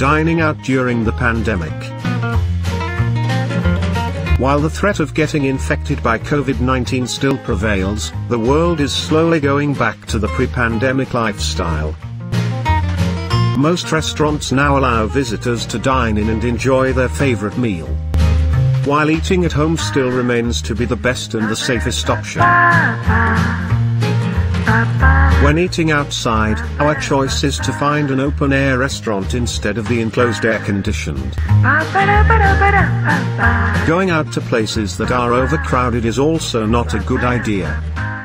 dining out during the pandemic. While the threat of getting infected by COVID-19 still prevails, the world is slowly going back to the pre-pandemic lifestyle. Most restaurants now allow visitors to dine in and enjoy their favorite meal. While eating at home still remains to be the best and the safest option. When eating outside, our choice is to find an open-air restaurant instead of the enclosed air-conditioned. Going out to places that are overcrowded is also not a good idea.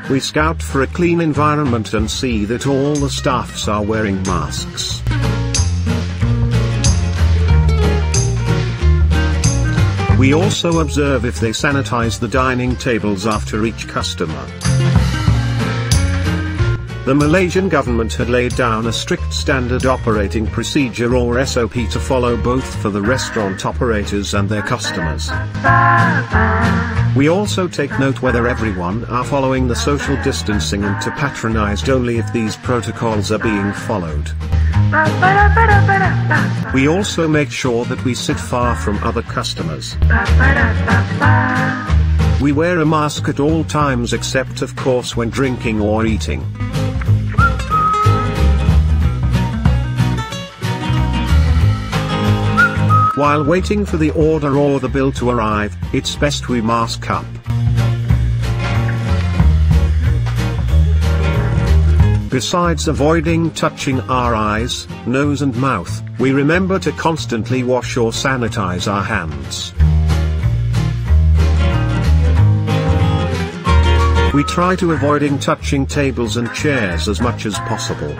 We scout for a clean environment and see that all the staffs are wearing masks. We also observe if they sanitize the dining tables after each customer. The Malaysian government had laid down a strict standard operating procedure or SOP to follow both for the restaurant operators and their customers. We also take note whether everyone are following the social distancing and to patronized only if these protocols are being followed. We also make sure that we sit far from other customers. We wear a mask at all times except of course when drinking or eating. While waiting for the order or the bill to arrive, it's best we mask up. Besides avoiding touching our eyes, nose and mouth, we remember to constantly wash or sanitize our hands. We try to avoiding touching tables and chairs as much as possible.